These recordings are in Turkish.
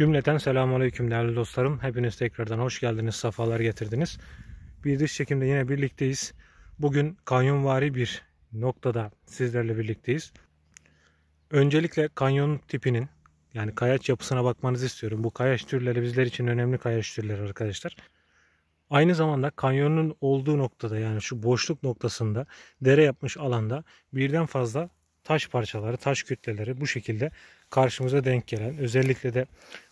Cümleten selamun aleyküm değerli dostlarım. Hepiniz tekrardan hoş geldiniz, safalar getirdiniz. Bir dış çekimde yine birlikteyiz. Bugün kanyonvari bir noktada sizlerle birlikteyiz. Öncelikle kanyon tipinin yani kayaç yapısına bakmanızı istiyorum. Bu kayaç türleri bizler için önemli kayaç türleri arkadaşlar. Aynı zamanda kanyonun olduğu noktada yani şu boşluk noktasında dere yapmış alanda birden fazla taş parçaları, taş kütleleri bu şekilde karşımıza denk gelen özellikle de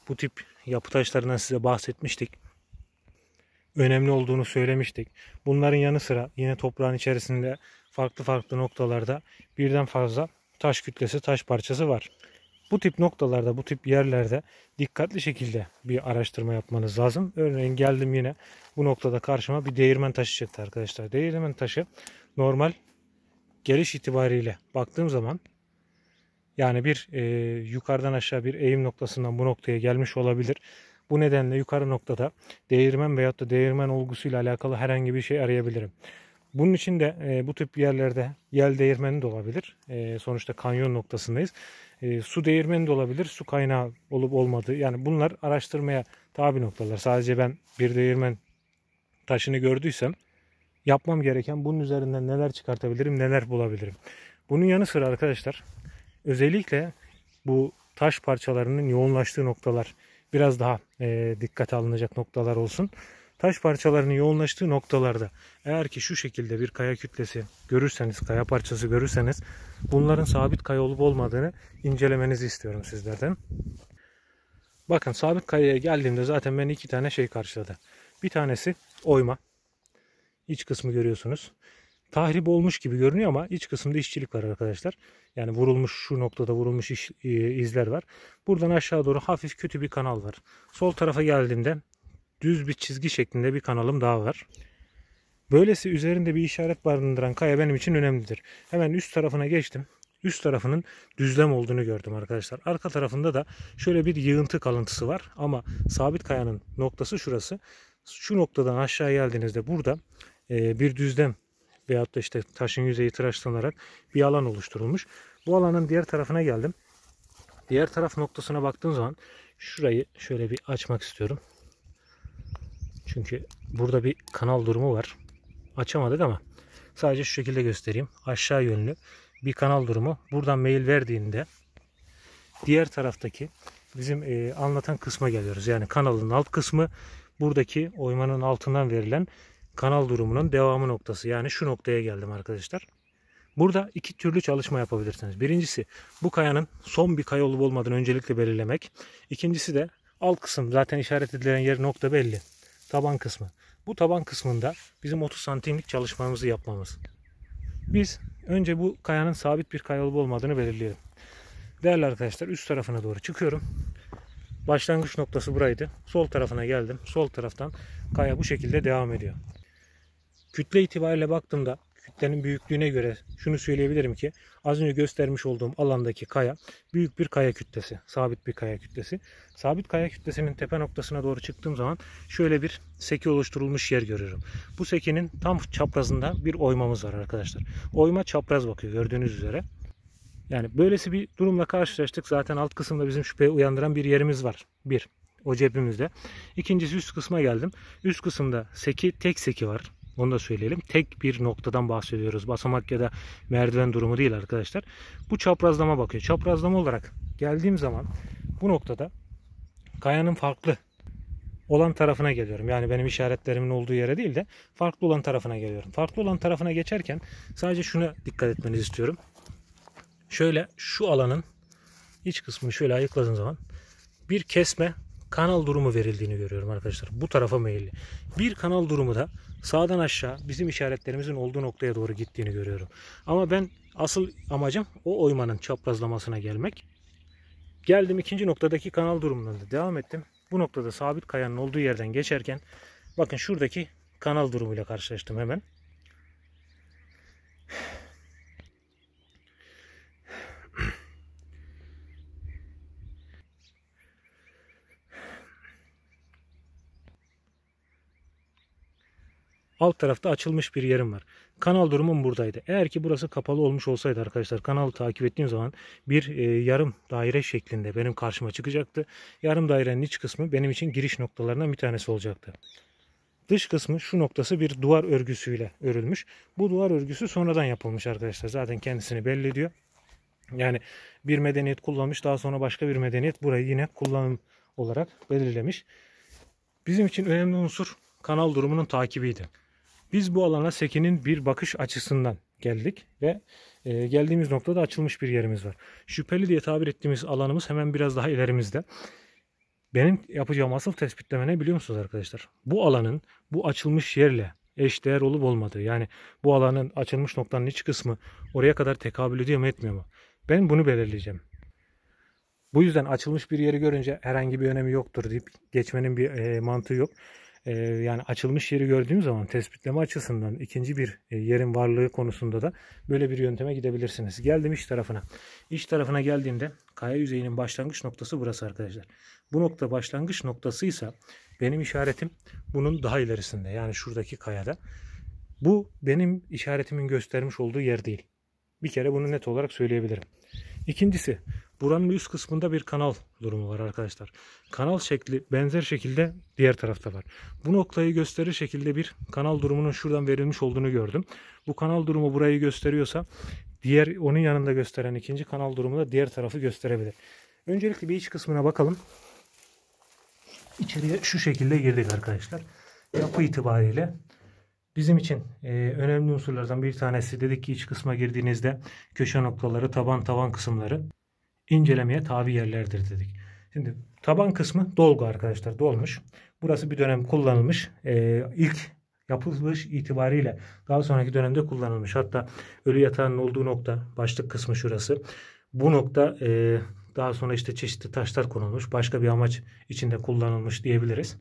bu tip yapı taşlarından size bahsetmiştik. Önemli olduğunu söylemiştik. Bunların yanı sıra yine toprağın içerisinde farklı farklı noktalarda birden fazla taş kütlesi, taş parçası var. Bu tip noktalarda, bu tip yerlerde dikkatli şekilde bir araştırma yapmanız lazım. Örneğin geldim yine bu noktada karşıma bir değirmen taşı çıktı arkadaşlar. Değirmen taşı normal geliş itibariyle baktığım zaman yani bir e, yukarıdan aşağı bir eğim noktasından bu noktaya gelmiş olabilir. Bu nedenle yukarı noktada değirmen veyahut da değirmen olgusuyla alakalı herhangi bir şey arayabilirim. Bunun için de e, bu tip yerlerde yel değirmeni de olabilir. E, sonuçta kanyon noktasındayız. E, su değirmeni de olabilir. Su kaynağı olup olmadığı. Yani bunlar araştırmaya tabi noktalar. Sadece ben bir değirmen taşını gördüysem yapmam gereken bunun üzerinden neler çıkartabilirim, neler bulabilirim. Bunun yanı sıra arkadaşlar özellikle bu taş parçalarının yoğunlaştığı noktalar biraz daha e, dikkate alınacak noktalar olsun. Taş parçalarının yoğunlaştığı noktalarda eğer ki şu şekilde bir kaya kütlesi görürseniz, kaya parçası görürseniz bunların sabit kaya olup olmadığını incelemenizi istiyorum sizlerden. Bakın sabit kayaya geldiğimde zaten beni iki tane şey karşıladı. Bir tanesi oyma. İç kısmı görüyorsunuz. Tahrip olmuş gibi görünüyor ama iç kısımda işçilik var arkadaşlar. Yani vurulmuş şu noktada vurulmuş iş, e, izler var. Buradan aşağı doğru hafif kötü bir kanal var. Sol tarafa geldiğimde düz bir çizgi şeklinde bir kanalım daha var. Böylesi üzerinde bir işaret barındıran kaya benim için önemlidir. Hemen üst tarafına geçtim. Üst tarafının düzlem olduğunu gördüm arkadaşlar. Arka tarafında da şöyle bir yığıntı kalıntısı var. Ama sabit kayanın noktası şurası. Şu noktadan aşağı geldiğinizde burada e, bir düzlem veyahut da işte taşın yüzeyi tıraşlanarak bir alan oluşturulmuş. Bu alanın diğer tarafına geldim. Diğer taraf noktasına baktığım zaman şurayı şöyle bir açmak istiyorum. Çünkü burada bir kanal durumu var. Açamadık ama sadece şu şekilde göstereyim. Aşağı yönlü bir kanal durumu. Buradan mail verdiğinde diğer taraftaki bizim e, anlatan kısma geliyoruz. Yani kanalın alt kısmı buradaki oymanın altından verilen kanal durumunun devamı noktası. Yani şu noktaya geldim arkadaşlar. Burada iki türlü çalışma yapabilirsiniz. Birincisi bu kayanın son bir kaya olup olmadığını öncelikle belirlemek. İkincisi de alt kısım zaten işaret edilen yer nokta belli. Taban kısmı. Bu taban kısmında bizim 30 santimlik çalışmamızı yapmamız. Biz önce bu kayanın sabit bir kaya olup olmadığını belirleyelim. Değerli arkadaşlar üst tarafına doğru çıkıyorum. Başlangıç noktası buraydı. Sol tarafına geldim. Sol taraftan kaya bu şekilde devam ediyor. Kütle itibariyle baktığımda kütlenin büyüklüğüne göre şunu söyleyebilirim ki az önce göstermiş olduğum alandaki kaya büyük bir kaya kütlesi. Sabit bir kaya kütlesi. Sabit kaya kütlesinin tepe noktasına doğru çıktığım zaman şöyle bir seki oluşturulmuş yer görüyorum. Bu sekinin tam çaprazında bir oymamız var arkadaşlar. Oyma çapraz bakıyor gördüğünüz üzere. Yani böylesi bir durumla karşılaştık. Zaten alt kısımda bizim şüphe uyandıran bir yerimiz var. Bir, o cebimizde. İkincisi üst kısma geldim. Üst kısımda seki, tek seki var. Onu da söyleyelim. Tek bir noktadan bahsediyoruz. Basamak ya da merdiven durumu değil arkadaşlar. Bu çaprazlama bakıyor. Çaprazlama olarak geldiğim zaman bu noktada kayanın farklı olan tarafına geliyorum. Yani benim işaretlerimin olduğu yere değil de farklı olan tarafına geliyorum. Farklı olan tarafına geçerken sadece şuna dikkat etmenizi istiyorum. Şöyle şu alanın iç kısmını şöyle ayıkladığım zaman bir kesme kanal durumu verildiğini görüyorum arkadaşlar. Bu tarafa meyilli. Bir kanal durumu da sağdan aşağı bizim işaretlerimizin olduğu noktaya doğru gittiğini görüyorum. Ama ben asıl amacım o oymanın çaprazlamasına gelmek. Geldim ikinci noktadaki kanal durumundan da devam ettim. Bu noktada sabit kayanın olduğu yerden geçerken bakın şuradaki kanal durumuyla karşılaştım hemen. Alt tarafta açılmış bir yerim var. Kanal durumum buradaydı. Eğer ki burası kapalı olmuş olsaydı arkadaşlar kanalı takip ettiğim zaman bir e, yarım daire şeklinde benim karşıma çıkacaktı. Yarım dairenin iç kısmı benim için giriş noktalarından bir tanesi olacaktı. Dış kısmı şu noktası bir duvar örgüsüyle örülmüş. Bu duvar örgüsü sonradan yapılmış arkadaşlar. Zaten kendisini belli ediyor. Yani bir medeniyet kullanmış daha sonra başka bir medeniyet burayı yine kullanım olarak belirlemiş. Bizim için önemli unsur kanal durumunun takibiydi. Biz bu alana Sekin'in bir bakış açısından geldik ve e, geldiğimiz noktada açılmış bir yerimiz var. Şüpheli diye tabir ettiğimiz alanımız hemen biraz daha ilerimizde. Benim yapacağım asıl tespitleme ne biliyor musunuz arkadaşlar? Bu alanın bu açılmış yerle eşdeğer olup olmadığı. Yani bu alanın açılmış noktanın iç kısmı oraya kadar tekabül ediyor mu etmiyor mu? Ben bunu belirleyeceğim. Bu yüzden açılmış bir yeri görünce herhangi bir önemi yoktur deyip geçmenin bir e, mantığı yok. E, yani açılmış yeri gördüğüm zaman tespitleme açısından ikinci bir e, yerin varlığı konusunda da böyle bir yönteme gidebilirsiniz. Geldim iç tarafına. İç tarafına geldiğimde kaya yüzeyinin başlangıç noktası burası arkadaşlar. Bu nokta başlangıç noktasıysa benim işaretim bunun daha ilerisinde. Yani şuradaki kayada. Bu benim işaretimin göstermiş olduğu yer değil. Bir kere bunu net olarak söyleyebilirim. İkincisi buranın üst kısmında bir kanal durumu var arkadaşlar. Kanal şekli benzer şekilde diğer tarafta var. Bu noktayı gösterir şekilde bir kanal durumunun şuradan verilmiş olduğunu gördüm. Bu kanal durumu burayı gösteriyorsa diğer onun yanında gösteren ikinci kanal durumu da diğer tarafı gösterebilir. Öncelikle bir iç kısmına bakalım. İçeriye şu şekilde girdik arkadaşlar. Yapı itibariyle Bizim için e, önemli unsurlardan bir tanesi dedik ki iç kısma girdiğinizde köşe noktaları, taban tavan kısımları incelemeye tabi yerlerdir dedik. Şimdi taban kısmı dolgu arkadaşlar dolmuş. Burası bir dönem kullanılmış. E, ilk yapılış itibariyle daha sonraki dönemde kullanılmış. Hatta ölü yatağının olduğu nokta başlık kısmı şurası. Bu nokta e, daha sonra işte çeşitli taşlar konulmuş. Başka bir amaç içinde kullanılmış diyebiliriz.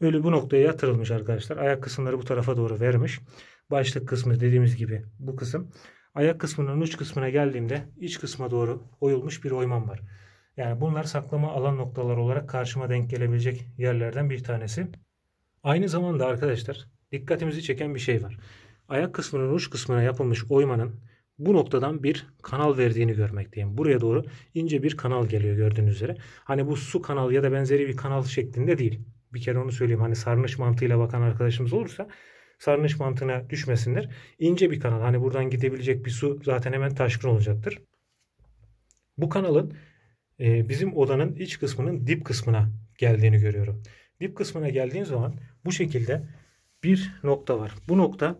Ölü bu noktaya yatırılmış arkadaşlar. Ayak kısımları bu tarafa doğru vermiş. Başlık kısmı dediğimiz gibi bu kısım. Ayak kısmının uç kısmına geldiğimde iç kısma doğru oyulmuş bir oymam var. Yani bunlar saklama alan noktaları olarak karşıma denk gelebilecek yerlerden bir tanesi. Aynı zamanda arkadaşlar dikkatimizi çeken bir şey var. Ayak kısmının uç kısmına yapılmış oymanın bu noktadan bir kanal verdiğini görmekteyim. Buraya doğru ince bir kanal geliyor gördüğünüz üzere. Hani bu su kanal ya da benzeri bir kanal şeklinde değil. Bir kere onu söyleyeyim. Hani sarnıç mantığıyla bakan arkadaşımız olursa sarnıç mantığına düşmesinler. İnce bir kanal. Hani buradan gidebilecek bir su zaten hemen taşkın olacaktır. Bu kanalın e, bizim odanın iç kısmının dip kısmına geldiğini görüyorum. Dip kısmına geldiğim zaman bu şekilde bir nokta var. Bu nokta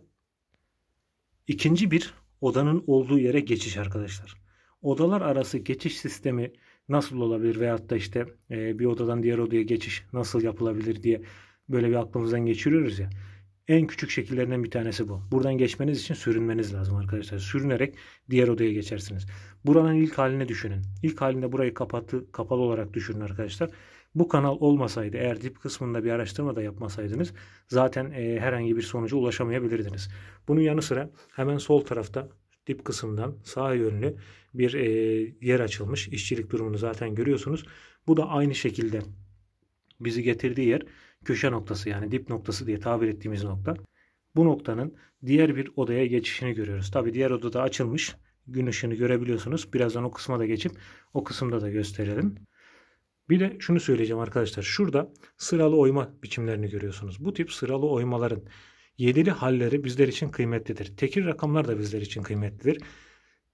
ikinci bir odanın olduğu yere geçiş arkadaşlar. Odalar arası geçiş sistemi nasıl olabilir veyahut da işte e, bir odadan diğer odaya geçiş nasıl yapılabilir diye böyle bir aklımızdan geçiriyoruz ya. En küçük şekillerinden bir tanesi bu. Buradan geçmeniz için sürünmeniz lazım arkadaşlar. Sürünerek diğer odaya geçersiniz. Buranın ilk halini düşünün. İlk halinde burayı kapattı, kapalı olarak düşünün arkadaşlar. Bu kanal olmasaydı eğer dip kısmında bir araştırma da yapmasaydınız zaten e, herhangi bir sonuca ulaşamayabilirdiniz. Bunun yanı sıra hemen sol tarafta dip kısımdan sağ yönlü bir e, yer açılmış. İşçilik durumunu zaten görüyorsunuz. Bu da aynı şekilde bizi getirdiği yer köşe noktası yani dip noktası diye tabir ettiğimiz nokta. Bu noktanın diğer bir odaya geçişini görüyoruz. Tabi diğer odada açılmış. Gün ışığını görebiliyorsunuz. Birazdan o kısma da geçip o kısımda da gösterelim. Bir de şunu söyleyeceğim arkadaşlar. Şurada sıralı oyma biçimlerini görüyorsunuz. Bu tip sıralı oymaların Yedili halleri bizler için kıymetlidir. Tekil rakamlar da bizler için kıymetlidir.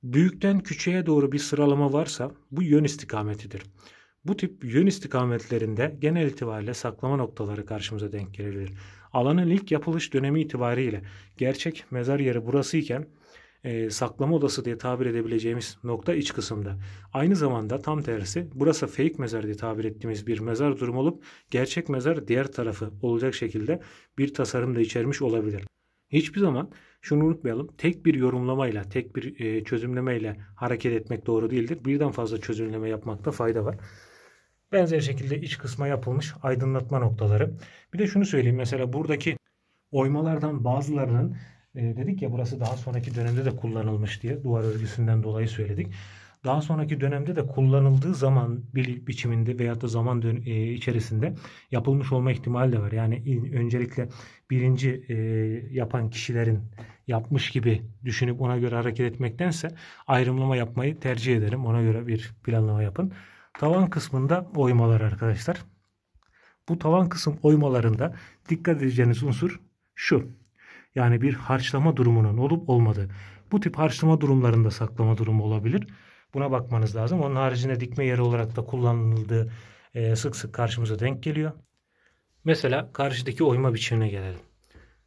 Büyükten küçüğe doğru bir sıralama varsa bu yön istikametidir. Bu tip yön istikametlerinde genel itibariyle saklama noktaları karşımıza denk gelebilir. Alanın ilk yapılış dönemi itibariyle gerçek mezar yeri burası iken e, saklama odası diye tabir edebileceğimiz nokta iç kısımda. Aynı zamanda tam tersi burası fake mezar diye tabir ettiğimiz bir mezar durum olup gerçek mezar diğer tarafı olacak şekilde bir tasarım da içermiş olabilir. Hiçbir zaman şunu unutmayalım. Tek bir yorumlamayla, tek bir e, çözümlemeyle hareket etmek doğru değildir. Birden fazla çözümleme yapmakta fayda var. Benzer şekilde iç kısma yapılmış aydınlatma noktaları. Bir de şunu söyleyeyim. Mesela buradaki oymalardan bazılarının e, dedik ya burası daha sonraki dönemde de kullanılmış diye duvar örgüsünden dolayı söyledik. Daha sonraki dönemde de kullanıldığı zaman bir biçiminde veya da zaman e, içerisinde yapılmış olma ihtimali de var. Yani öncelikle birinci e, yapan kişilerin yapmış gibi düşünüp ona göre hareket etmektense ayrımlama yapmayı tercih ederim. Ona göre bir planlama yapın. Tavan kısmında oymalar arkadaşlar. Bu tavan kısım oymalarında dikkat edeceğiniz unsur şu. Yani bir harçlama durumunun olup olmadığı. Bu tip harçlama durumlarında saklama durumu olabilir. Buna bakmanız lazım. Onun haricinde dikme yeri olarak da kullanıldığı e, sık sık karşımıza denk geliyor. Mesela karşıdaki oyma biçimine gelelim.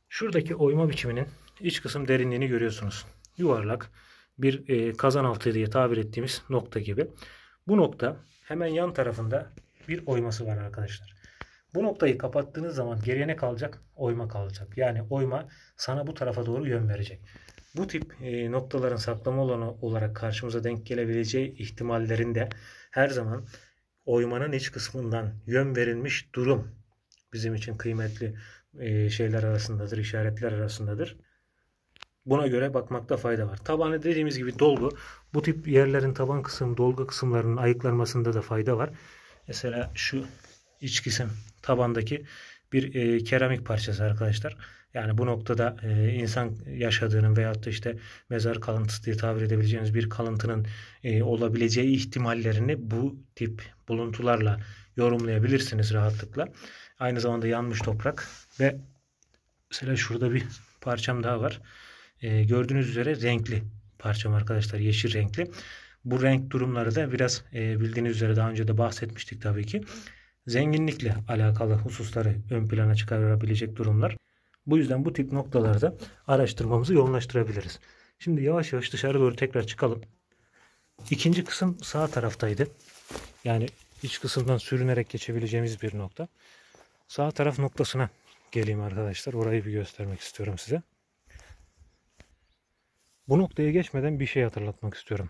Şuradaki oyma biçiminin iç kısım derinliğini görüyorsunuz. Yuvarlak bir e, kazan altı diye tabir ettiğimiz nokta gibi. Bu nokta hemen yan tarafında bir oyması var arkadaşlar. Bu noktayı kapattığınız zaman geriye ne kalacak? Oyma kalacak. Yani oyma sana bu tarafa doğru yön verecek. Bu tip e, noktaların saklama alanı olarak karşımıza denk gelebileceği ihtimallerinde her zaman oymanın iç kısmından yön verilmiş durum bizim için kıymetli e, şeyler arasındadır, işaretler arasındadır. Buna göre bakmakta fayda var. Tabanı dediğimiz gibi dolgu. Bu tip yerlerin taban kısım, dolgu kısımlarının ayıklanmasında da fayda var. Mesela şu iç kısım tabandaki bir e, keramik parçası arkadaşlar. Yani bu noktada e, insan yaşadığının veyahut da işte mezar kalıntısı diye tabir edebileceğimiz bir kalıntının e, olabileceği ihtimallerini bu tip buluntularla yorumlayabilirsiniz rahatlıkla. Aynı zamanda yanmış toprak ve mesela şurada bir parçam daha var. E, gördüğünüz üzere renkli parçam arkadaşlar. Yeşil renkli. Bu renk durumları da biraz e, bildiğiniz üzere daha önce de bahsetmiştik tabii ki. Zenginlikle alakalı hususları ön plana çıkarabilecek durumlar. Bu yüzden bu tip noktalarda araştırmamızı yoğunlaştırabiliriz. Şimdi yavaş yavaş dışarı doğru tekrar çıkalım. İkinci kısım sağ taraftaydı. Yani iç kısımdan sürünerek geçebileceğimiz bir nokta. Sağ taraf noktasına geleyim arkadaşlar. Orayı bir göstermek istiyorum size. Bu noktaya geçmeden bir şey hatırlatmak istiyorum.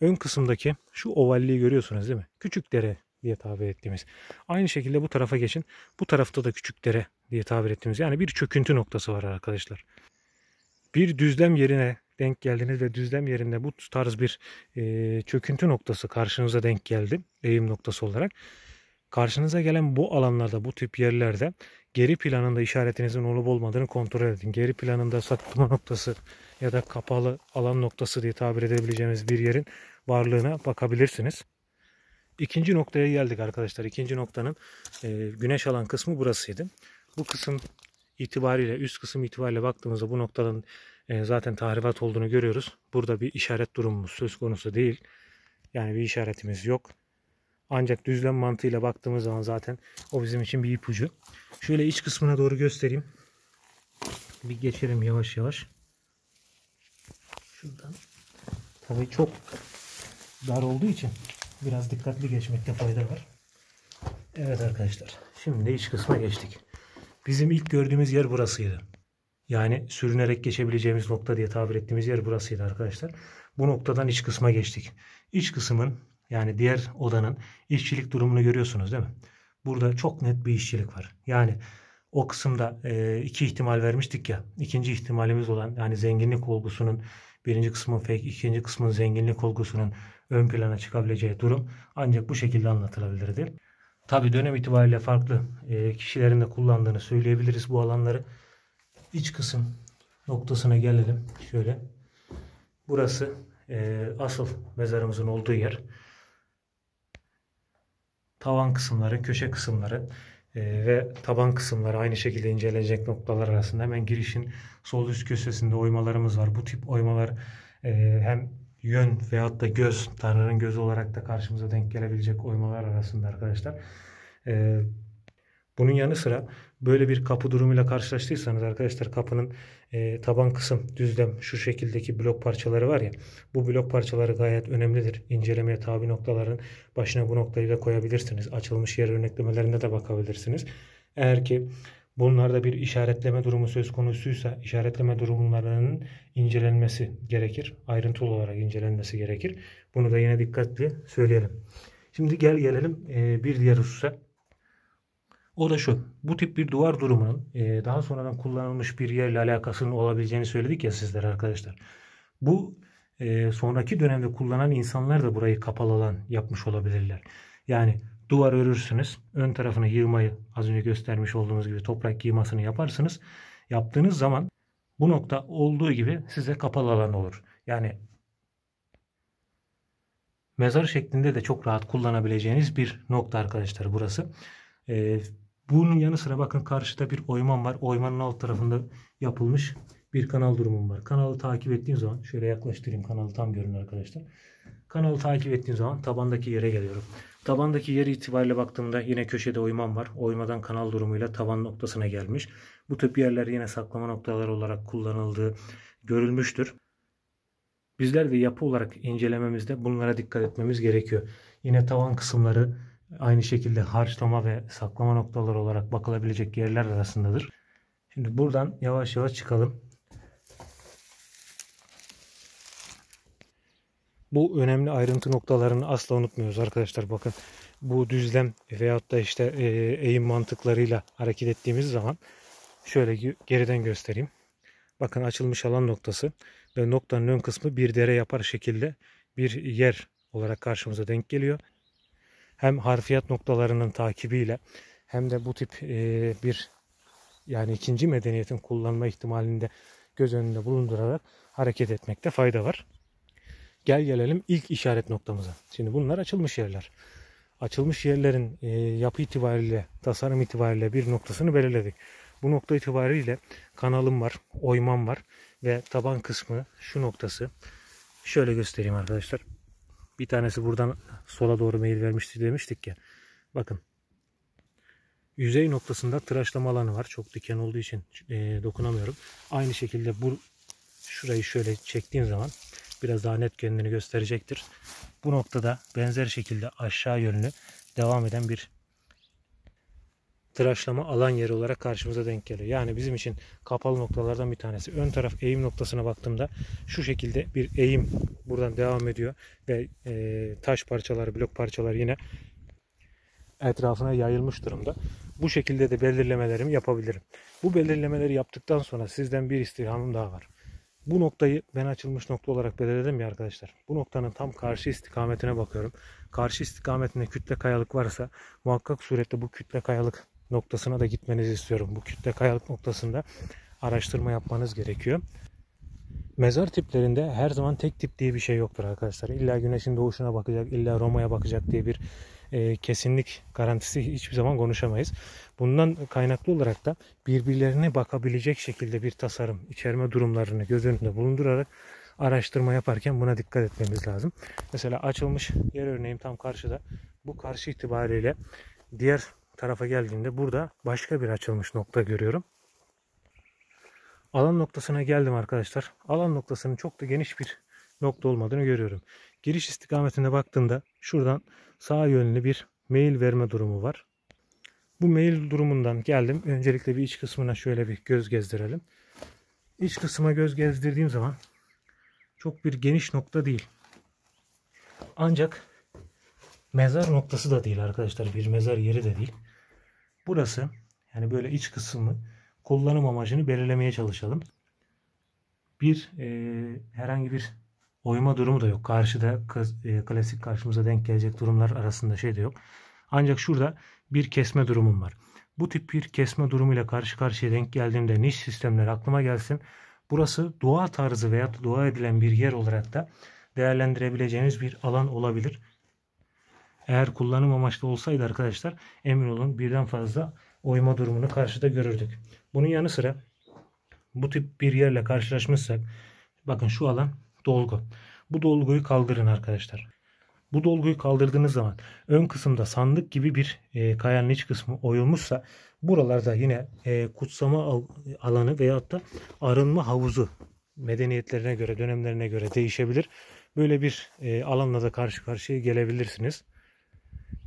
Ön kısımdaki şu ovalliği görüyorsunuz değil mi? Küçük dere diye tabir ettiğimiz. Aynı şekilde bu tarafa geçin. Bu tarafta da küçük dere diye tabir ettiğimiz. Yani bir çöküntü noktası var arkadaşlar. Bir düzlem yerine denk geldiniz ve düzlem yerinde bu tarz bir e, çöküntü noktası karşınıza denk geldi. Eğim noktası olarak. Karşınıza gelen bu alanlarda, bu tip yerlerde geri planında işaretinizin olup olmadığını kontrol edin. Geri planında saklama noktası ya da kapalı alan noktası diye tabir edebileceğimiz bir yerin varlığına bakabilirsiniz. İkinci noktaya geldik arkadaşlar. İkinci noktanın e, güneş alan kısmı burasıydı. Bu kısım itibariyle, üst kısım itibariyle baktığımızda bu noktanın e, zaten tahribat olduğunu görüyoruz. Burada bir işaret durumumuz söz konusu değil. Yani bir işaretimiz yok. Ancak düzlem mantığıyla baktığımız zaman zaten o bizim için bir ipucu. Şöyle iç kısmına doğru göstereyim. Bir geçelim yavaş yavaş. Şuradan. Tabii çok dar olduğu için biraz dikkatli geçmekte fayda var. Evet arkadaşlar. Şimdi iç kısma geçtik. Bizim ilk gördüğümüz yer burasıydı. Yani sürünerek geçebileceğimiz nokta diye tabir ettiğimiz yer burasıydı arkadaşlar. Bu noktadan iç kısma geçtik. İç kısmın yani diğer odanın işçilik durumunu görüyorsunuz değil mi? Burada çok net bir işçilik var. Yani o kısımda e, iki ihtimal vermiştik ya. İkinci ihtimalimiz olan yani zenginlik olgusunun birinci kısmın fake, ikinci kısmın zenginlik olgusunun ön plana çıkabileceği durum ancak bu şekilde anlatılabilirdi. Tabi dönem itibariyle farklı e, kişilerin de kullandığını söyleyebiliriz bu alanları. İç kısım noktasına gelelim. Şöyle. Burası e, asıl mezarımızın olduğu yer. Tavan kısımları, köşe kısımları e, ve taban kısımları aynı şekilde incelenecek noktalar arasında hemen girişin sol üst köşesinde oymalarımız var. Bu tip oymalar e, hem yön veyahut da göz, Tanrı'nın gözü olarak da karşımıza denk gelebilecek oymalar arasında arkadaşlar. Ee, bunun yanı sıra böyle bir kapı durumuyla karşılaştıysanız arkadaşlar kapının e, taban kısım düzlem şu şekildeki blok parçaları var ya bu blok parçaları gayet önemlidir. İncelemeye tabi noktaların başına bu noktayı da koyabilirsiniz. Açılmış yer örneklemelerine de bakabilirsiniz. Eğer ki Bunlarda bir işaretleme durumu söz konusuysa işaretleme durumlarının incelenmesi gerekir. Ayrıntılı olarak incelenmesi gerekir. Bunu da yine dikkatli söyleyelim. Şimdi gel gelelim e, bir diğer hususa. O da şu. Bu tip bir duvar durumunun e, daha sonradan kullanılmış bir yerle alakasının olabileceğini söyledik ya sizlere arkadaşlar. Bu e, sonraki dönemde kullanan insanlar da burayı kapalı alan yapmış olabilirler. Yani duvar örürsünüz. Ön tarafına yığmayı az önce göstermiş olduğumuz gibi toprak yığmasını yaparsınız. Yaptığınız zaman bu nokta olduğu gibi size kapalı alan olur. Yani mezar şeklinde de çok rahat kullanabileceğiniz bir nokta arkadaşlar burası. Ee, bunun yanı sıra bakın karşıda bir oyman var. Oymanın alt tarafında yapılmış bir kanal durumum var. Kanalı takip ettiğim zaman şöyle yaklaştırayım kanalı tam görün arkadaşlar. Kanalı takip ettiğim zaman tabandaki yere geliyorum. Tabandaki yer itibariyle baktığımda yine köşede oyman var. Oymadan kanal durumuyla tavan noktasına gelmiş. Bu tip yerler yine saklama noktaları olarak kullanıldığı görülmüştür. Bizler de yapı olarak incelememizde bunlara dikkat etmemiz gerekiyor. Yine tavan kısımları aynı şekilde harçlama ve saklama noktaları olarak bakılabilecek yerler arasındadır. Şimdi buradan yavaş yavaş çıkalım. Bu önemli ayrıntı noktalarını asla unutmuyoruz arkadaşlar. Bakın bu düzlem veyahut da işte e, eğim mantıklarıyla hareket ettiğimiz zaman şöyle geriden göstereyim. Bakın açılmış alan noktası ve noktanın ön kısmı bir dere yapar şekilde bir yer olarak karşımıza denk geliyor. Hem harfiyat noktalarının takibiyle hem de bu tip e, bir yani ikinci medeniyetin kullanma ihtimalinde göz önünde bulundurarak hareket etmekte fayda var. Gel gelelim ilk işaret noktamıza. Şimdi bunlar açılmış yerler. Açılmış yerlerin e, yapı itibariyle, tasarım itibariyle bir noktasını belirledik. Bu nokta itibariyle kanalım var, oymam var ve taban kısmı şu noktası. Şöyle göstereyim arkadaşlar. Bir tanesi buradan sola doğru meyil vermişti demiştik ya. Bakın. Yüzey noktasında tıraşlama alanı var. Çok diken olduğu için e, dokunamıyorum. Aynı şekilde bu şurayı şöyle çektiğim zaman biraz daha net kendini gösterecektir. Bu noktada benzer şekilde aşağı yönlü devam eden bir tıraşlama alan yeri olarak karşımıza denk geliyor. Yani bizim için kapalı noktalardan bir tanesi. Ön taraf eğim noktasına baktığımda şu şekilde bir eğim buradan devam ediyor ve e, taş parçaları, blok parçaları yine etrafına yayılmış durumda. Bu şekilde de belirlemelerimi yapabilirim. Bu belirlemeleri yaptıktan sonra sizden bir istirhamım daha var. Bu noktayı ben açılmış nokta olarak belirledim ya arkadaşlar. Bu noktanın tam karşı istikametine bakıyorum. Karşı istikametinde kütle kayalık varsa muhakkak surette bu kütle kayalık noktasına da gitmenizi istiyorum. Bu kütle kayalık noktasında araştırma yapmanız gerekiyor. Mezar tiplerinde her zaman tek tip diye bir şey yoktur arkadaşlar. İlla güneşin doğuşuna bakacak, illa Roma'ya bakacak diye bir e, kesinlik garantisi hiçbir zaman konuşamayız. Bundan kaynaklı olarak da birbirlerine bakabilecek şekilde bir tasarım içerme durumlarını göz önünde bulundurarak araştırma yaparken buna dikkat etmemiz lazım. Mesela açılmış yer örneğim tam karşıda. Bu karşı itibariyle diğer tarafa geldiğimde burada başka bir açılmış nokta görüyorum. Alan noktasına geldim arkadaşlar. Alan noktasının çok da geniş bir nokta olmadığını görüyorum. Giriş istikametine baktığımda şuradan sağ yönlü bir mail verme durumu var. Bu mail durumundan geldim. Öncelikle bir iç kısmına şöyle bir göz gezdirelim. İç kısma göz gezdirdiğim zaman çok bir geniş nokta değil. Ancak mezar noktası da değil arkadaşlar. Bir mezar yeri de değil. Burası yani böyle iç kısmı kullanım amacını belirlemeye çalışalım. Bir e, herhangi bir oyma durumu da yok. Karşıda e, klasik karşımıza denk gelecek durumlar arasında şey de yok. Ancak şurada bir kesme durumum var. Bu tip bir kesme durumuyla karşı karşıya denk geldiğimde niş sistemler aklıma gelsin. Burası dua tarzı veya dua edilen bir yer olarak da değerlendirebileceğiniz bir alan olabilir. Eğer kullanım amaçlı olsaydı arkadaşlar emin olun birden fazla oyma durumunu karşıda görürdük. Bunun yanı sıra bu tip bir yerle karşılaşmışsak bakın şu alan dolgu. Bu dolguyu kaldırın arkadaşlar. Bu dolguyu kaldırdığınız zaman ön kısımda sandık gibi bir e, kayanın iç kısmı oyulmuşsa buralarda yine e, kutsama alanı veyahut da arınma havuzu medeniyetlerine göre, dönemlerine göre değişebilir. Böyle bir e, alanla da karşı karşıya gelebilirsiniz.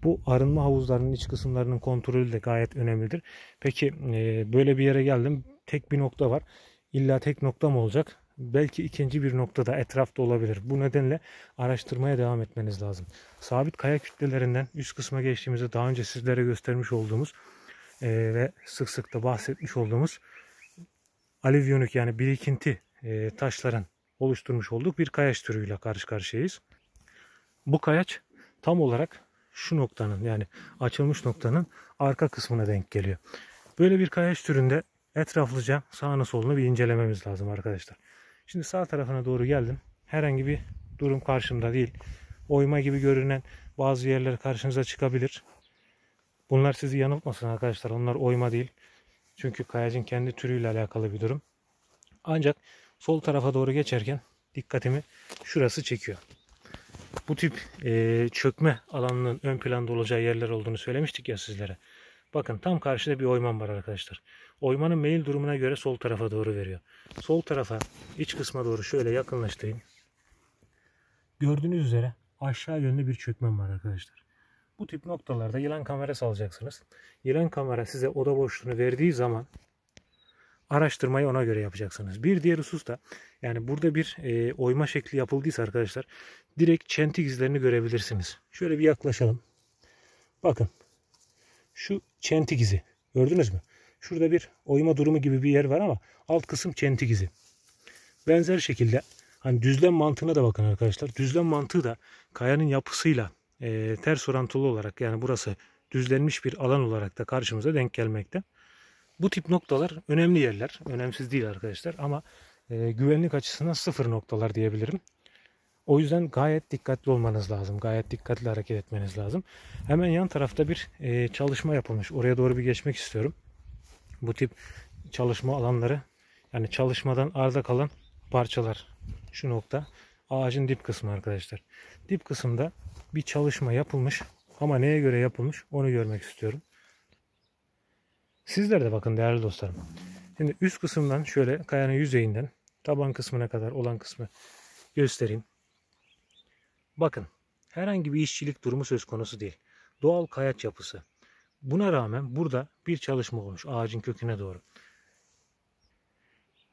Bu arınma havuzlarının iç kısımlarının kontrolü de gayet önemlidir. Peki e, böyle bir yere geldim. Tek bir nokta var. İlla tek nokta mı olacak? Belki ikinci bir nokta da etrafta olabilir. Bu nedenle araştırmaya devam etmeniz lazım. Sabit kaya kütlelerinden üst kısma geçtiğimizde daha önce sizlere göstermiş olduğumuz e, ve sık sık da bahsetmiş olduğumuz alivyonik yani birikinti e, taşların oluşturmuş olduğuk bir kayaç türüyle karşı karşıyayız. Bu kayaç tam olarak şu noktanın yani açılmış noktanın arka kısmına denk geliyor. Böyle bir kayaç türünde etraflıca sağını solunu bir incelememiz lazım arkadaşlar. Şimdi sağ tarafına doğru geldim. Herhangi bir durum karşımda değil. Oyma gibi görünen bazı yerler karşınıza çıkabilir. Bunlar sizi yanıltmasın arkadaşlar. Onlar oyma değil. Çünkü kayacın kendi türüyle alakalı bir durum. Ancak sol tarafa doğru geçerken dikkatimi şurası çekiyor. Bu tip e, çökme alanının ön planda olacağı yerler olduğunu söylemiştik ya sizlere. Bakın tam karşıda bir oyman var arkadaşlar. Oymanın meyil durumuna göre sol tarafa doğru veriyor. Sol tarafa iç kısma doğru şöyle yakınlaştırayım. Gördüğünüz üzere aşağı yönlü bir çökmem var arkadaşlar. Bu tip noktalarda yılan kamerası alacaksınız. Yılan kamera size oda boşluğunu verdiği zaman araştırmayı ona göre yapacaksınız. Bir diğer husus da yani burada bir e, oyma şekli yapıldıysa arkadaşlar direkt çentik izlerini görebilirsiniz. Şöyle bir yaklaşalım. Bakın şu çentik izi gördünüz mü? Şurada bir oyma durumu gibi bir yer var ama alt kısım çentik izi. Benzer şekilde hani düzlem mantığına da bakın arkadaşlar. Düzlem mantığı da kayanın yapısıyla e, ters orantılı olarak yani burası düzlenmiş bir alan olarak da karşımıza denk gelmekte. Bu tip noktalar önemli yerler. Önemsiz değil arkadaşlar ama e, güvenlik açısından sıfır noktalar diyebilirim. O yüzden gayet dikkatli olmanız lazım. Gayet dikkatli hareket etmeniz lazım. Hemen yan tarafta bir e, çalışma yapılmış. Oraya doğru bir geçmek istiyorum. Bu tip çalışma alanları yani çalışmadan arda kalan parçalar. Şu nokta ağacın dip kısmı arkadaşlar. Dip kısımda bir çalışma yapılmış ama neye göre yapılmış onu görmek istiyorum. Sizler de bakın değerli dostlarım. Şimdi üst kısımdan şöyle kayanın yüzeyinden taban kısmına kadar olan kısmı göstereyim. Bakın herhangi bir işçilik durumu söz konusu değil. Doğal kayaç yapısı. Buna rağmen burada bir çalışma olmuş ağacın köküne doğru.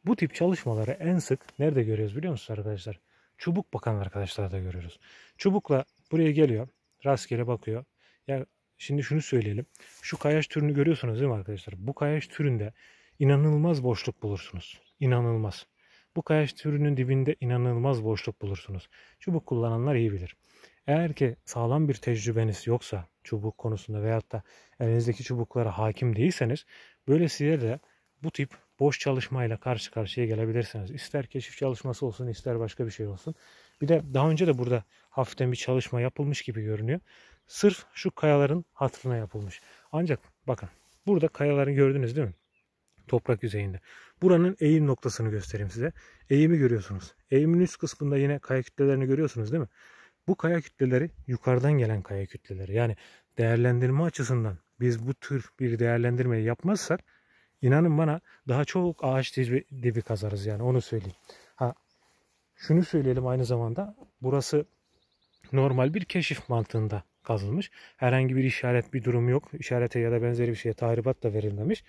Bu tip çalışmaları en sık nerede görüyoruz biliyor musunuz arkadaşlar? Çubuk bakan arkadaşlar da görüyoruz. Çubukla buraya geliyor. Rastgele bakıyor. Ya şimdi şunu söyleyelim. Şu kayaç türünü görüyorsunuz değil mi arkadaşlar? Bu kayaç türünde inanılmaz boşluk bulursunuz. İnanılmaz. Bu kayaç türünün dibinde inanılmaz boşluk bulursunuz. Çubuk kullananlar iyi bilir. Eğer ki sağlam bir tecrübeniz yoksa çubuk konusunda veyahut da elinizdeki çubuklara hakim değilseniz böyle size de bu tip boş çalışmayla karşı karşıya gelebilirsiniz. İster keşif çalışması olsun ister başka bir şey olsun. Bir de daha önce de burada hafiften bir çalışma yapılmış gibi görünüyor. Sırf şu kayaların hatırına yapılmış. Ancak bakın burada kayaları gördünüz değil mi? Toprak yüzeyinde. Buranın eğim noktasını göstereyim size. Eğimi görüyorsunuz. Eğimin üst kısmında yine kaya kütlelerini görüyorsunuz değil mi? Bu kaya kütleleri yukarıdan gelen kaya kütleleri. Yani değerlendirme açısından biz bu tür bir değerlendirmeyi yapmazsak inanın bana daha çok ağaç dibi, dibi kazarız yani onu söyleyeyim. Ha şunu söyleyelim aynı zamanda burası normal bir keşif mantığında kazılmış. Herhangi bir işaret bir durum yok. İşarete ya da benzeri bir şeye tahribat da verilmemiş.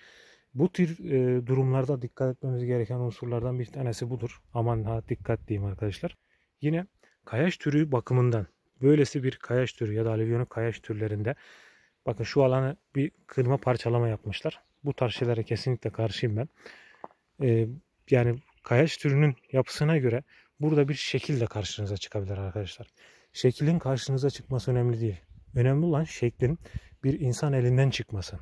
Bu tür e, durumlarda dikkat etmemiz gereken unsurlardan bir tanesi budur. Aman ha dikkat diyeyim arkadaşlar. Yine kayaç türü bakımından böylesi bir kayaç türü ya da alüvyonun kayaç türlerinde bakın şu alanı bir kırma parçalama yapmışlar. Bu tarz şeylere kesinlikle karşıyım ben. Ee, yani kayaç türünün yapısına göre burada bir şekil de karşınıza çıkabilir arkadaşlar. Şeklin karşınıza çıkması önemli değil. Önemli olan şeklin bir insan elinden çıkması.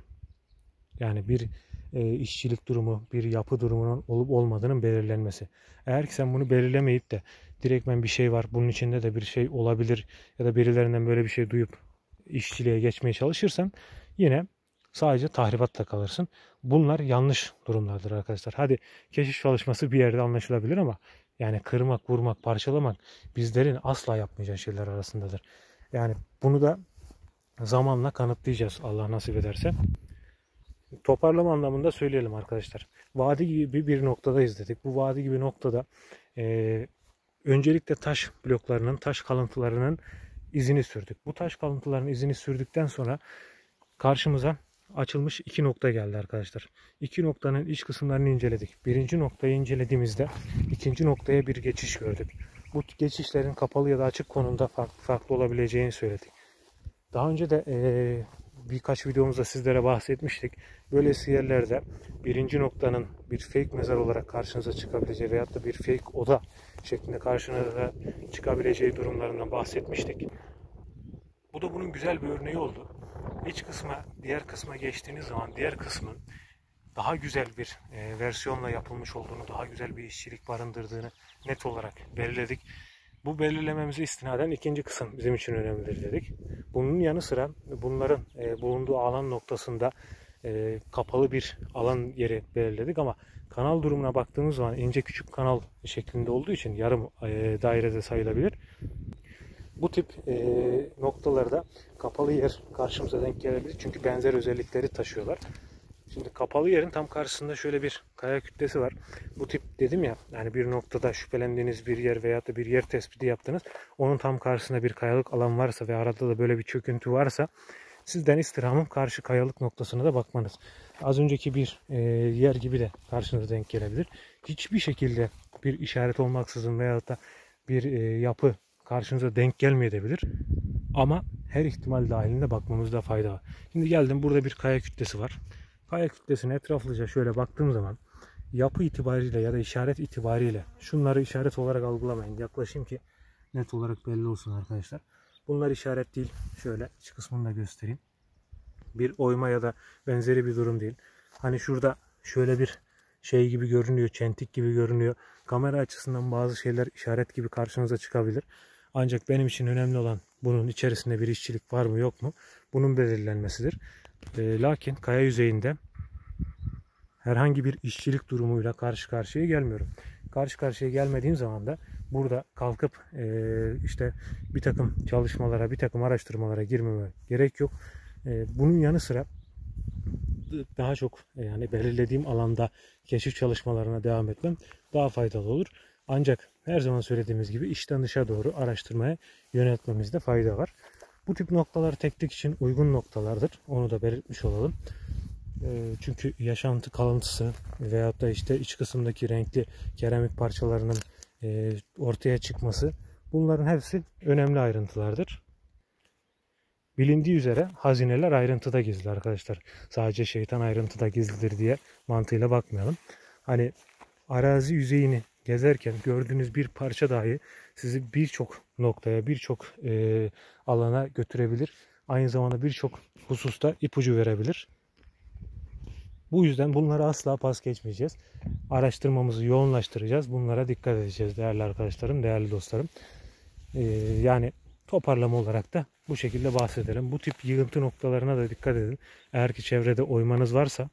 Yani bir e, işçilik durumu, bir yapı durumunun olup olmadığının belirlenmesi. Eğer ki sen bunu belirlemeyip de direktmen bir şey var, bunun içinde de bir şey olabilir ya da birilerinden böyle bir şey duyup işçiliğe geçmeye çalışırsan yine sadece tahribatla kalırsın. Bunlar yanlış durumlardır arkadaşlar. Hadi keşif çalışması bir yerde anlaşılabilir ama yani kırmak, vurmak, parçalamak bizlerin asla yapmayacağı şeyler arasındadır. Yani bunu da zamanla kanıtlayacağız Allah nasip ederse. Toparlama anlamında söyleyelim arkadaşlar. Vadi gibi bir noktada izledik. Bu vadi gibi noktada e, öncelikle taş bloklarının, taş kalıntılarının izini sürdük. Bu taş kalıntılarının izini sürdükten sonra karşımıza açılmış iki nokta geldi arkadaşlar. İki noktanın iç kısımlarını inceledik. Birinci noktayı incelediğimizde ikinci noktaya bir geçiş gördük. Bu geçişlerin kapalı ya da açık konumda farklı farklı olabileceğini söyledik. Daha önce de e, birkaç videomuzda sizlere bahsetmiştik. Böylesi yerlerde birinci noktanın bir fake mezar olarak karşınıza çıkabileceği veyahut da bir fake oda şeklinde karşınıza çıkabileceği durumlarından bahsetmiştik. Bu da bunun güzel bir örneği oldu. İç kısma, diğer kısma geçtiğiniz zaman diğer kısmın daha güzel bir e, versiyonla yapılmış olduğunu, daha güzel bir işçilik barındırdığını net olarak belirledik. Bu belirlememize istinaden ikinci kısım bizim için önemlidir dedik. Bunun yanı sıra bunların e, bulunduğu alan noktasında e, kapalı bir alan yeri belirledik ama kanal durumuna baktığımız zaman ince küçük kanal şeklinde olduğu için yarım e, dairede sayılabilir. Bu tip e, noktalarda kapalı yer karşımıza denk gelebilir çünkü benzer özellikleri taşıyorlar. Şimdi kapalı yerin tam karşısında şöyle bir kaya kütlesi var. Bu tip dedim ya yani bir noktada şüphelendiğiniz bir yer veya da bir yer tespiti yaptınız. Onun tam karşısında bir kayalık alan varsa ve arada da böyle bir çöküntü varsa sizden istirhamım karşı kayalık noktasına da bakmanız. Az önceki bir e, yer gibi de karşınıza denk gelebilir. Hiçbir şekilde bir işaret olmaksızın veya da bir e, yapı karşınıza denk gelmeyebilir. Ama her ihtimal dahilinde bakmamızda fayda var. Şimdi geldim burada bir kaya kütlesi var. Kaya kütlesine etraflıca şöyle baktığım zaman yapı itibariyle ya da işaret itibariyle şunları işaret olarak algılamayın. Yaklaşayım ki net olarak belli olsun arkadaşlar. Bunlar işaret değil. Şöyle iç kısmını da göstereyim. Bir oyma ya da benzeri bir durum değil. Hani şurada şöyle bir şey gibi görünüyor, çentik gibi görünüyor. Kamera açısından bazı şeyler işaret gibi karşınıza çıkabilir. Ancak benim için önemli olan bunun içerisinde bir işçilik var mı yok mu? Bunun belirlenmesidir. E, lakin kaya yüzeyinde herhangi bir işçilik durumuyla karşı karşıya gelmiyorum. Karşı karşıya gelmediğim zaman da burada kalkıp e, işte bir takım çalışmalara, bir takım araştırmalara girmeme gerek yok. E, bunun yanı sıra daha çok e, yani belirlediğim alanda keşif çalışmalarına devam etmem daha faydalı olur. Ancak her zaman söylediğimiz gibi içten dışa doğru araştırmaya yöneltmemizde fayda var. Bu tip noktalar teknik için uygun noktalardır. Onu da belirtmiş olalım. Ee, çünkü yaşantı kalıntısı veyahut da işte iç kısımdaki renkli keramik parçalarının e, ortaya çıkması bunların hepsi önemli ayrıntılardır. Bilindiği üzere hazineler ayrıntıda gizli arkadaşlar. Sadece şeytan ayrıntıda gizlidir diye mantığıyla bakmayalım. Hani arazi yüzeyini gezerken gördüğünüz bir parça dahi sizi birçok noktaya, birçok e, alana götürebilir. Aynı zamanda birçok hususta ipucu verebilir. Bu yüzden bunları asla pas geçmeyeceğiz. Araştırmamızı yoğunlaştıracağız. Bunlara dikkat edeceğiz değerli arkadaşlarım, değerli dostlarım. Ee, yani toparlama olarak da bu şekilde bahsedelim. Bu tip yığıntı noktalarına da dikkat edin. Eğer ki çevrede oymanız varsa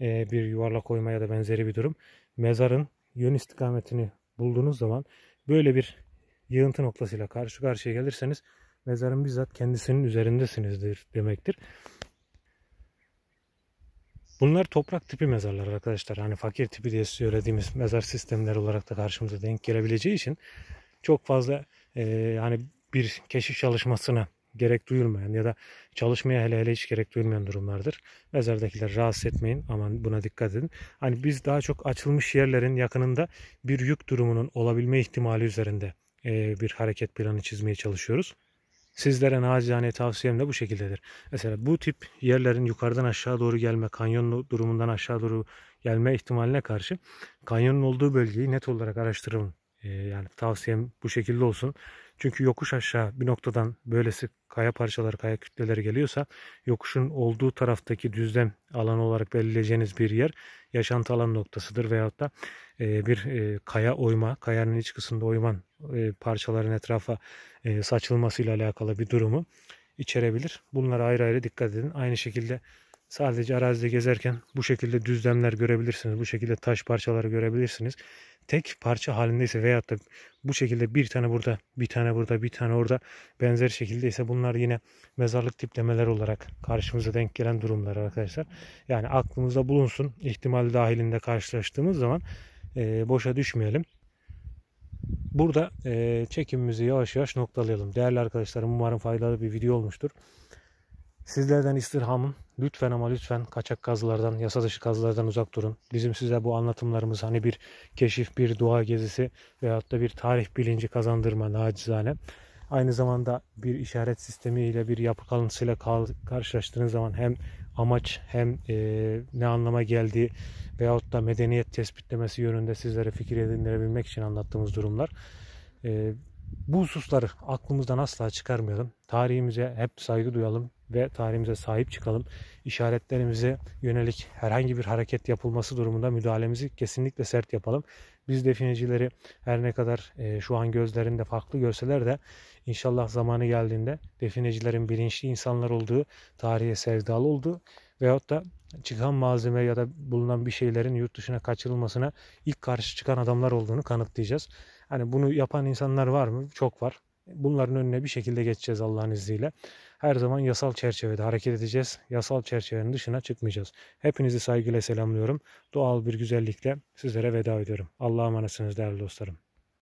e, bir yuvarlak oyma ya da benzeri bir durum mezarın yön istikametini bulduğunuz zaman böyle bir yığıntı noktasıyla karşı karşıya gelirseniz mezarın bizzat kendisinin üzerindesinizdir demektir. Bunlar toprak tipi mezarlar arkadaşlar. Hani fakir tipi diye söylediğimiz mezar sistemleri olarak da karşımıza denk gelebileceği için çok fazla e, yani bir keşif çalışmasına gerek duyulmayan ya da çalışmaya hele hele hiç gerek duyulmayan durumlardır. Mezardakiler rahatsız etmeyin aman buna dikkat edin. Hani biz daha çok açılmış yerlerin yakınında bir yük durumunun olabilme ihtimali üzerinde bir hareket planı çizmeye çalışıyoruz. Sizlere nacizane tavsiyem de bu şekildedir. Mesela bu tip yerlerin yukarıdan aşağı doğru gelme, kanyon durumundan aşağı doğru gelme ihtimaline karşı kanyonun olduğu bölgeyi net olarak araştırın. Ee, yani tavsiyem bu şekilde olsun. Çünkü yokuş aşağı bir noktadan böylesi kaya parçaları, kaya kütleleri geliyorsa yokuşun olduğu taraftaki düzlem alanı olarak belirleyeceğiniz bir yer yaşantı alan noktasıdır veyahut da e, bir e, kaya oyma, kayanın iç kısmında oyman e, parçaların etrafa saçılmasıyla alakalı bir durumu içerebilir. Bunlara ayrı ayrı dikkat edin. Aynı şekilde sadece arazide gezerken bu şekilde düzlemler görebilirsiniz. Bu şekilde taş parçaları görebilirsiniz tek parça halindeyse veyahut da bu şekilde bir tane burada, bir tane burada, bir tane orada benzer şekilde ise bunlar yine mezarlık tiplemeler olarak karşımıza denk gelen durumlar arkadaşlar. Yani aklımızda bulunsun. ihtimal dahilinde karşılaştığımız zaman e, boşa düşmeyelim. Burada e, çekimimizi yavaş yavaş noktalayalım. Değerli arkadaşlarım umarım faydalı bir video olmuştur. Sizlerden istirhamım lütfen ama lütfen kaçak kazılardan, yasa dışı kazılardan uzak durun. Bizim size bu anlatımlarımız hani bir keşif, bir doğa gezisi veyahut da bir tarih bilinci kazandırma nacizane. Aynı zamanda bir işaret sistemiyle bir yapı kalıntısıyla kal- karşılaştığınız zaman hem amaç hem e, ne anlama geldiği veyahut da medeniyet tespitlemesi yönünde sizlere fikir edindirebilmek için anlattığımız durumlar. E, bu hususları aklımızdan asla çıkarmayalım. Tarihimize hep saygı duyalım ve tarihimize sahip çıkalım. İşaretlerimize yönelik herhangi bir hareket yapılması durumunda müdahalemizi kesinlikle sert yapalım. Biz definecileri her ne kadar e, şu an gözlerinde farklı görseler de inşallah zamanı geldiğinde definecilerin bilinçli insanlar olduğu, tarihe sevdalı olduğu veyahut da çıkan malzeme ya da bulunan bir şeylerin yurt dışına kaçırılmasına ilk karşı çıkan adamlar olduğunu kanıtlayacağız. Hani bunu yapan insanlar var mı? Çok var. Bunların önüne bir şekilde geçeceğiz Allah'ın izniyle. Her zaman yasal çerçevede hareket edeceğiz. Yasal çerçevenin dışına çıkmayacağız. Hepinizi saygıyla selamlıyorum. Doğal bir güzellikle sizlere veda ediyorum. Allah'a emanetsiniz değerli dostlarım.